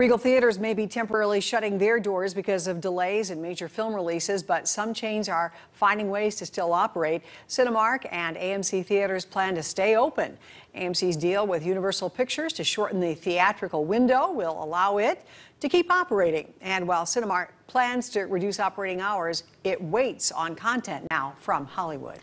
Regal Theaters may be temporarily shutting their doors because of delays in major film releases, but some chains are finding ways to still operate. Cinemark and AMC Theaters plan to stay open. AMC's deal with Universal Pictures to shorten the theatrical window will allow it to keep operating. And while Cinemark plans to reduce operating hours, it waits on content now from Hollywood.